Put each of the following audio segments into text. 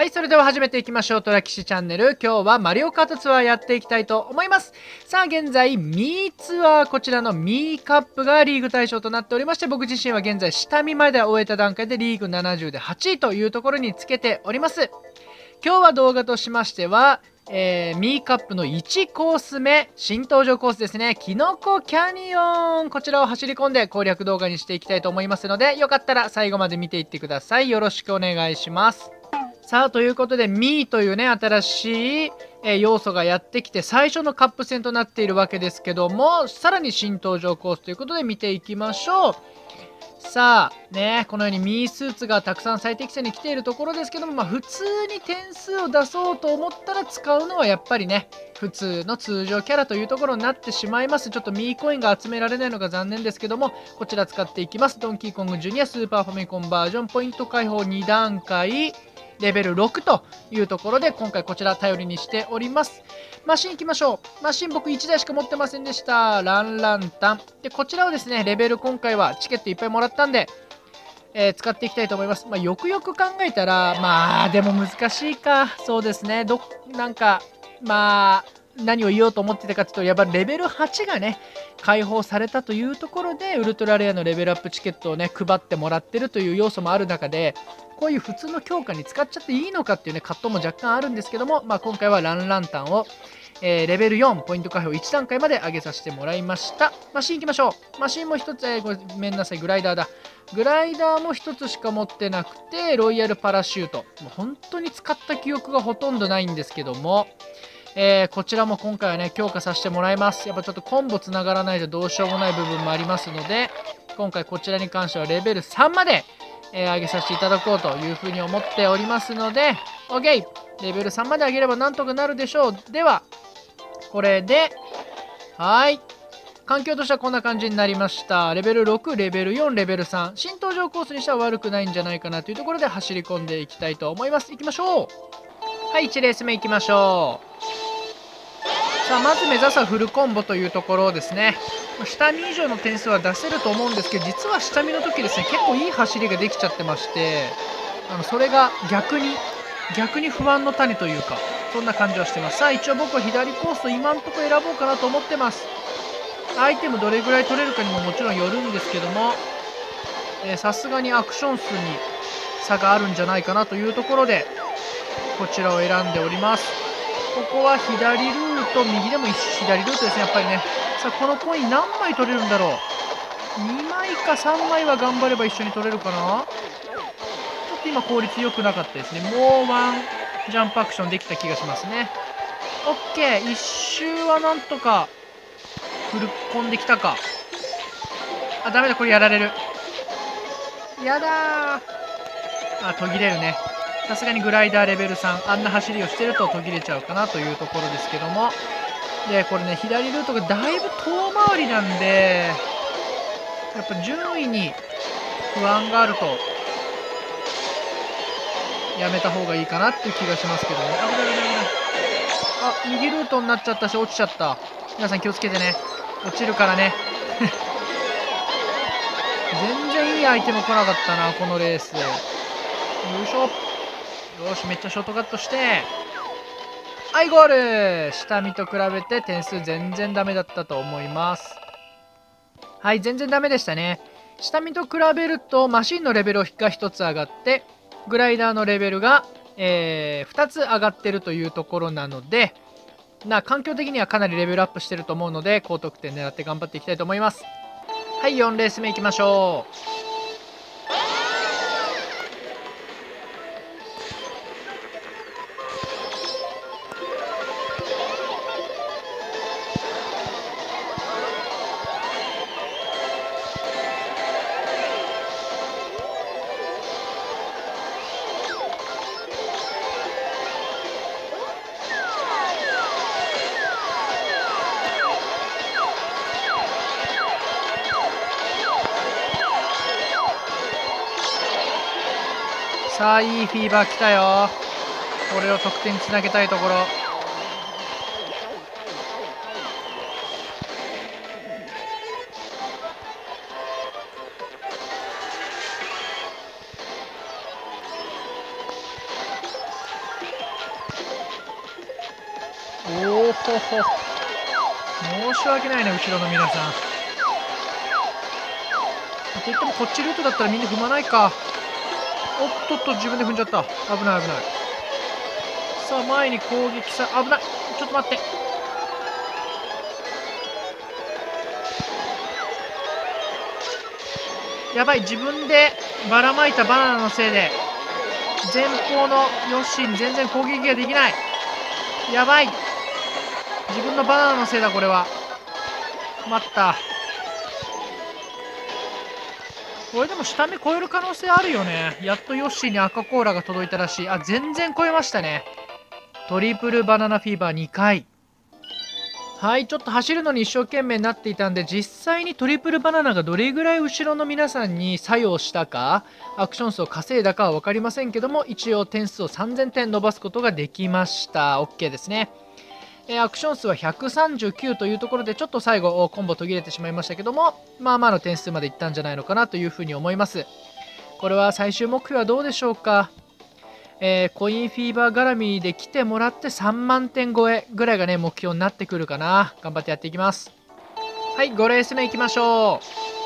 はい、それでは始めていきましょう。トラキシチャンネル。今日はマリオカートツアーやっていきたいと思います。さあ、現在、ミーツアー、こちらのミーカップがリーグ対象となっておりまして、僕自身は現在、下見まで終えた段階でリーグ70で8位というところにつけております。今日は動画としましては、えー、ミーカップの1コース目、新登場コースですね。キノコキャニオン。こちらを走り込んで攻略動画にしていきたいと思いますので、よかったら最後まで見ていってください。よろしくお願いします。さあ、ということで、ミーというね、新しい、え要素がやってきて、最初のカップ戦となっているわけですけども、さらに新登場コースということで見ていきましょう。さあ、ね、このようにミースーツがたくさん最適者に来ているところですけども、まあ、普通に点数を出そうと思ったら使うのはやっぱりね、普通の通常キャラというところになってしまいます。ちょっとミーコインが集められないのが残念ですけども、こちら使っていきます。ドンキーコングジュニアスーパーファミコンバージョンポイント解放2段階。レベル6というところで今回こちら頼りにしておりますマシン行きましょうマシン僕1台しか持ってませんでしたランランタンでこちらをですねレベル今回はチケットいっぱいもらったんでえー、使っていきたいと思います。まあ、よくよく考えたら、まあ、でも難しいか。そうですね。ど、なんか、まあ、何を言おうと思ってたかというと、やっぱレベル8がね、解放されたというところで、ウルトラレアのレベルアップチケットをね、配ってもらってるという要素もある中で、こういう普通の強化に使っちゃっていいのかっていうね、葛藤も若干あるんですけども、まあ、今回はランランタンを、えー、レベル4、ポイント解放1段階まで上げさせてもらいました。マシン行きましょう。マシンも1つ、えー、ごめんなさい、グライダーだ。グライダーも1つしか持ってなくて、ロイヤルパラシュート。もう本当に使った記憶がほとんどないんですけども、えー、こちらも今回はね、強化させてもらいます。やっぱちょっとコンボつながらないとどうしようもない部分もありますので、今回こちらに関してはレベル3までえー、上げさせていただこうというふうに思っておりますので、OK! レベル3まで上げればなんとかなるでしょう。では、これで、はい。環境としてはこんな感じになりました。レベル6、レベル4、レベル3。新登場コースにしては悪くないんじゃないかなというところで走り込んでいきたいと思います。行きましょうはい、1レース目行きましょう。さあ、まず目指すはフルコンボというところですね。下見以上の点数は出せると思うんですけど実は下見の時ですね結構いい走りができちゃってましてあのそれが逆に逆に不安の種というかそんな感じはしてます。さあ一応僕は左コースを今んところ選ぼうかなと思ってます。アイテムどれぐらい取れるかにももちろんよるんですけどもさすがにアクション数に差があるんじゃないかなというところでこちらを選んでおります。ここは左ルート右でも左ルートですねやっぱりね。さあこのコイン何枚取れるんだろう？2枚か3枚は頑張れば一緒に取れるかな？ちょっと今効率良くなかったですね。もうワンジャンプアクションできた気がしますね。OK 1周はなんとかフル込んできたか。あダメだこれやられる。やだー。あ途切れるね。さすがにグライダーレベル3あんな走りをしてると途切れちゃうかなというところですけども。でこれね左ルートがだいぶ遠回りなんでやっぱ順位に不安があるとやめた方がいいかなっていう気がしますけどね。危ない危ない危ない。あ右ルートになっちゃったし落ちちゃった。皆さん気をつけてね。落ちるからね。全然いいアイテム来なかったなこのレース。よいしょ。よしめっちゃショートカットして。はいゴール。下見と比べて点数全然ダメだったと思います。はい全然ダメでしたね。下見と比べるとマシンのレベルが1つ上がってグライダーのレベルが、えー、2つ上がってるというところなのでな環境的にはかなりレベルアップしてると思うので高得点狙って頑張っていきたいと思います。はい4レース目いきましょう。さあいいフィーバー来たよ。これを得点につなげたいところ。おおほほ申し訳ないね後ろの皆さん。といってもこっちルートだったらみんな踏まないか。っとっと自分で踏んじゃった。危ない危ない。さあ前に攻撃さ危ない。ちょっと待って。やばい。自分でばらまいたバナナのせいで前方のヨッシーに全然攻撃ができない。やばい。自分のバナナのせいだこれは。困った。これでも下目超える可能性あるよね。やっとヨッシーに赤コーラが届いたらしい。あ全然超えましたね。トリプルバナナフィーバー2回。はいちょっと走るのに一生懸命になっていたんで実際にトリプルバナナがどれぐらい後ろの皆さんに作用したかアクション数を稼いだかは分かりませんけども一応点数を3000点伸ばすことができました。OK ですね。えアクション数は139というところでちょっと最後コンボ途切れてしまいましたけどもまあまあの点数までいったんじゃないのかなというふうに思います。これは最終目標はどうでしょうか？えー、コインフィーバー絡みで来てもらって3万点超えぐらいがね目標になってくるかな。頑張ってやっていきます。はい5レース目いきましょう。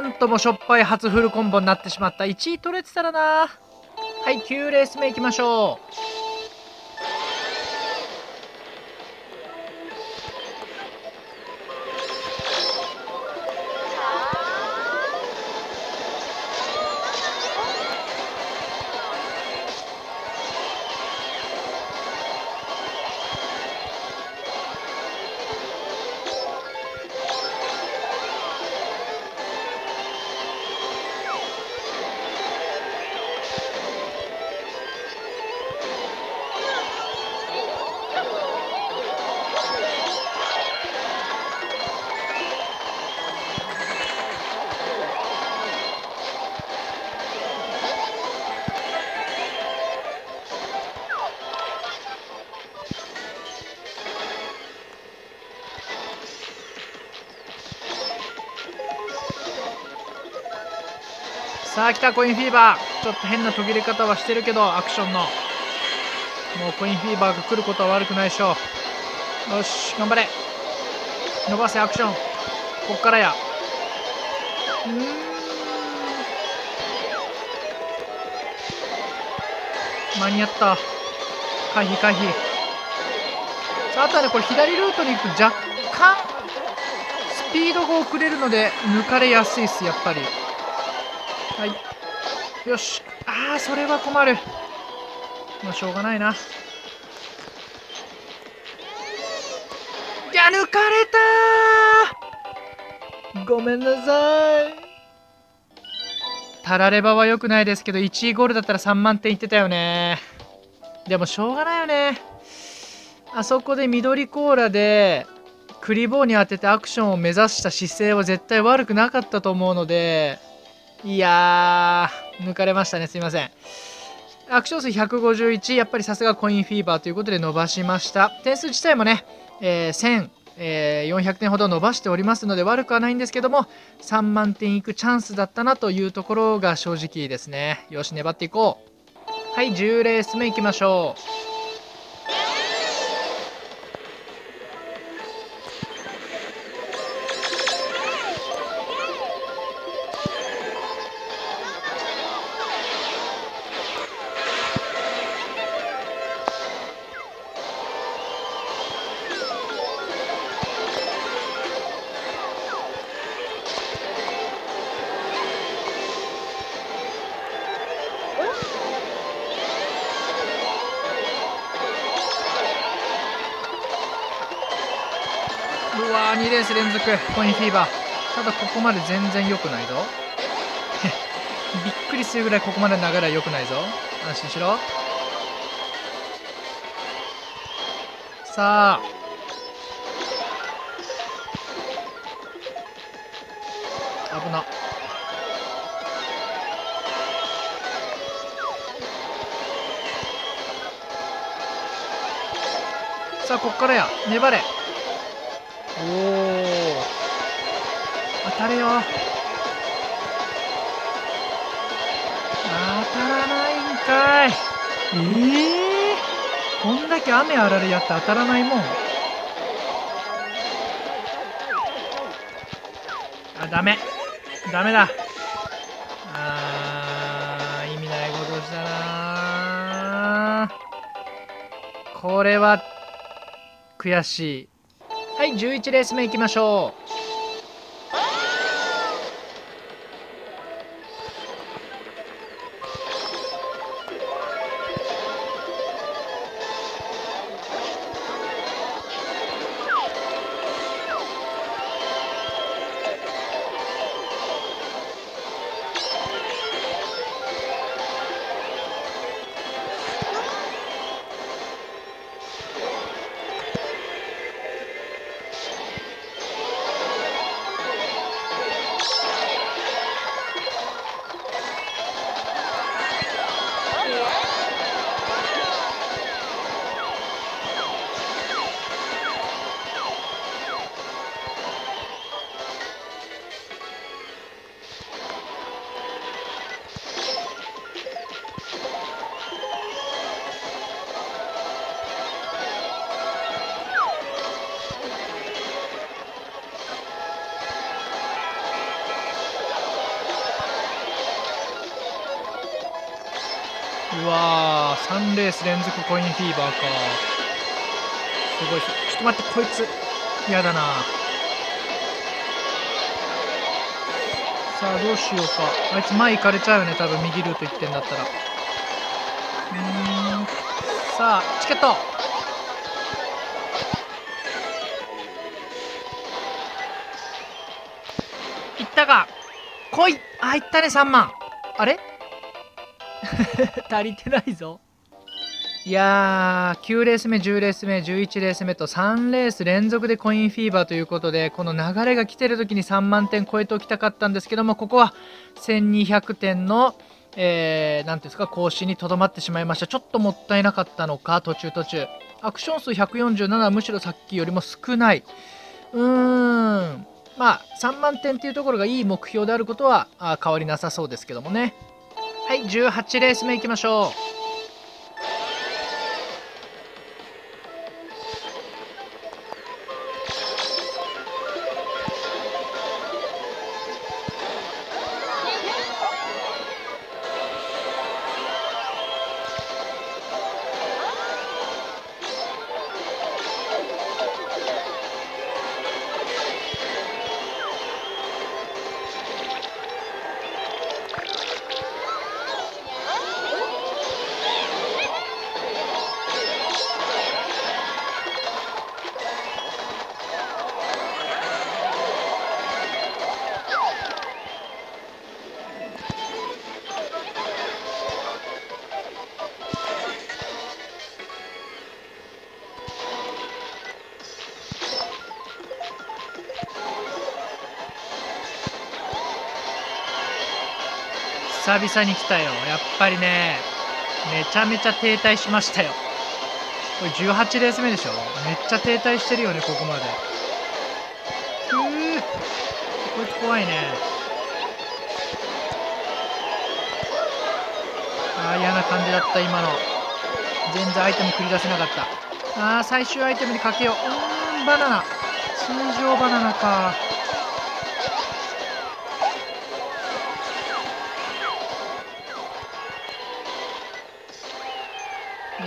なんともしょっぱい初フルコンボになってしまった。1位取れてたらな。はい9レース目いきましょう。さあ来たコインフィーバー。ちょっと変な途切れ方はしてるけどアクションの。もうコインフィーバーが来ることは悪くないでしょう。よし頑張れ。伸ばせアクション。こっからや。うん。間に合った。回避回避。さああとはねこれ左ルートに行くと若干スピードが遅れるので抜かれやすいっすやっぱり。はい。よし。ああそれは困る。まあしょうがないな。いや抜かれたごめんなさい。たらればは良くないですけど1位ゴールだったら3万点いってたよね。でもしょうがないよね。あそこで緑コーラでクリボーに当ててアクションを目指した姿勢は絶対悪くなかったと思うのでいやー、抜かれましたね。すいません。アクション数151、やっぱりさすがコインフィーバーということで伸ばしました。点数自体もね、えー、1400点ほど伸ばしておりますので悪くはないんですけども3万点いくチャンスだったなというところが正直ですねよし粘っていこうはい10レース目いきましょうレース連続コインフィーバー。ただここまで全然良くないぞ。びっくりするぐらいここまで流れは良くないぞ。安心しろ。さあ。危な。さあこっからや。粘れ。おおたれよ。当たらないんかい。ええー、こんだけ雨あられやって当たらないもん。あダメ。ダメだ。あー意味ないことしたな。これは悔しい。はい11レース目いきましょう。うわー3レース連続コインフィーバーか。すごいちょっと待ってこいつ嫌だな。さあどうしようか。あいつ前行かれちゃうよね多分右ルート行ってんだったら。うん。さあチケット。いったか。来い。あいったね3万。あれ？足りてないぞ。いやー、9レース目、10レース目、11レース目と3レース連続でコインフィーバーということで、この流れが来てる時に3万点超えておきたかったんですけども、ここは1200点の、えー、ていうんですか、更新にとどまってしまいました。ちょっともったいなかったのか、途中途中。アクション数147はむしろさっきよりも少ない。うーん。まあ、3万点っていうところがいい目標であることは変わりなさそうですけどもね。はい18レース目いきましょう。久々に来たよ。やっぱりねめちゃめちゃ停滞しましたよ。これ18レース目でしょ？めっちゃ停滞してるよねここまで。ふうこいつ怖いね。あー嫌な感じだった今の。全然アイテム繰り出せなかった。あー最終アイテムにかけよう。うーんバナナ。通常バナナか。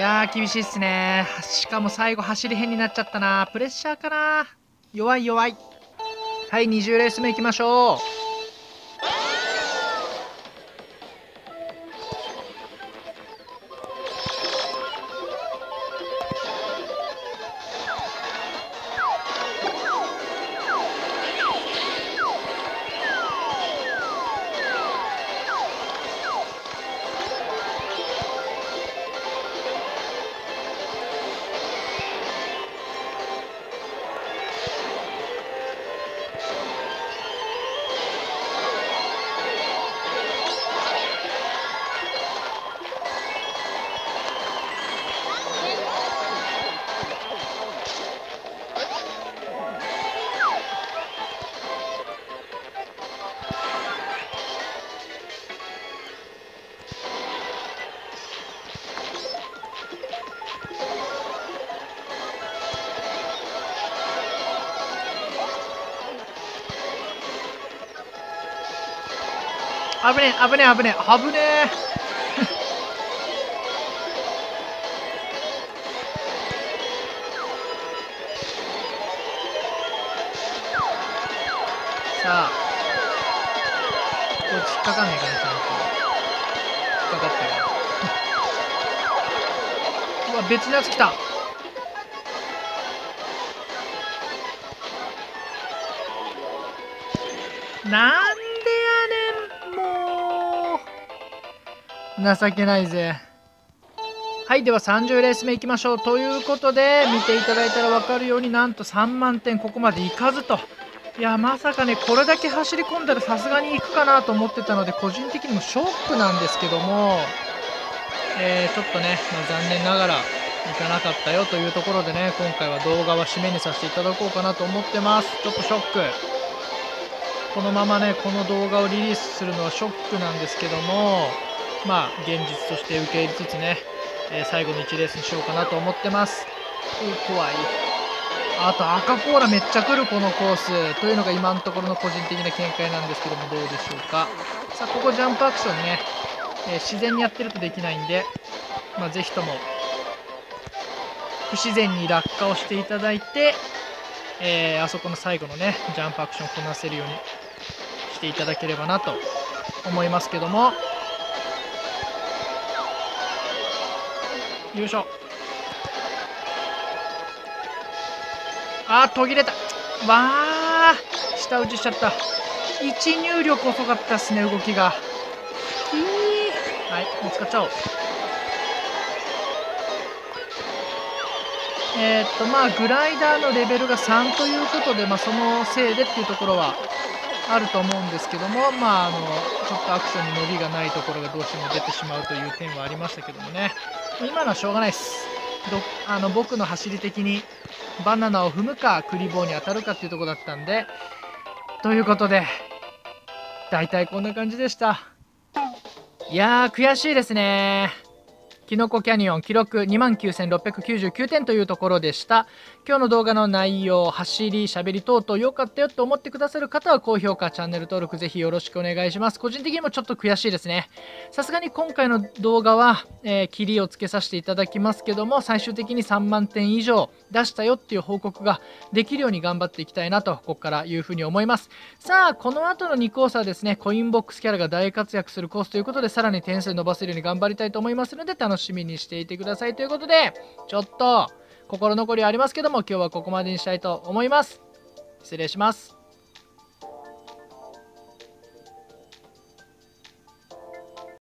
やー厳しいっすね。しかも最後走り変になっちゃったな。プレッシャーかな。弱い弱い。はい20レース目いきましょう。危ねえ危ねえ危ねえ。危ねえ。さあ。こいつ引っかかんないかなちゃんと。引っかかったよ うわ別のやつ来た。なん情けないぜ。はいでは30レース目いきましょう。ということで見ていただいたら分かるようになんと3万点ここまでいかずと。いやまさかねこれだけ走り込んだらさすがに行くかなと思ってたので個人的にもショックなんですけども、えーちょっとね、まあ残念ながら行かなかったよというところでね今回は動画は締めにさせていただこうかなと思ってます。ちょっとショック。このままねこの動画をリリースするのはショックなんですけどもまあ現実として受け入れつつね、えー最後の1レースにしようかなと思ってます。う怖い。あと赤コーラめっちゃ来るこのコースというのが今のところの個人的な見解なんですけどもどうでしょうか。さあここジャンプアクションね、えー自然にやってるとできないんで、まあ、ぜひとも不自然に落下をしていただいて、えーあそこの最後のねジャンプアクションをこなせるようにしていただければなと思いますけどもよいしょあー途切れた。わー下打ちしちゃった。位置入力遅かったっすね動きが。はい見つかっちゃおう。えーっとまあグライダーのレベルが3ということで、まあ、そのせいでっていうところはあると思うんですけども、まあ、あのちょっとアクションに伸びがないところがどうしても出てしまうという点はありましたけどもね今のはしょうがないです。どあの僕の走り的にバナナを踏むかクリボーに当たるかっていうとこだったんで。ということで大体こんな感じでした。いやー悔しいですねキノコキャニオン記録29,699点というところでした。今日の動画の内容走り喋り等々良かったよと思ってくださる方は高評価チャンネル登録ぜひよろしくお願いします。個人的にもちょっと悔しいですね。さすがに今回の動画は、えー、切りをつけさせていただきますけども最終的に3万点以上出したよっていう報告ができるように頑張っていきたいなとここからいうふうに思います。さあこの後の2コースはですねコインボックスキャラが大活躍するコースということでさらに点数伸ばせるように頑張りたいと思いますので楽しみしみにしていてくださいということでちょっと心残りはありますけども今日はここまでにしたいと思います。失礼します。